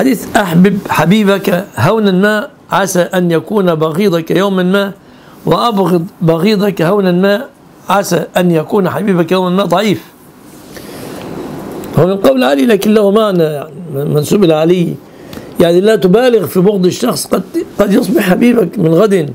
حديث أحبب حبيبك هونا ما عسى أن يكون بغيضك يوما ما وأبغض بغيضك هونا ما عسى أن يكون حبيبك يوما ما. ضعيف. هو من قول علي لكن له معنى يعني منسوب إلى علي. يعني لا تبالغ في بغض الشخص قد قد يصبح حبيبك من غد.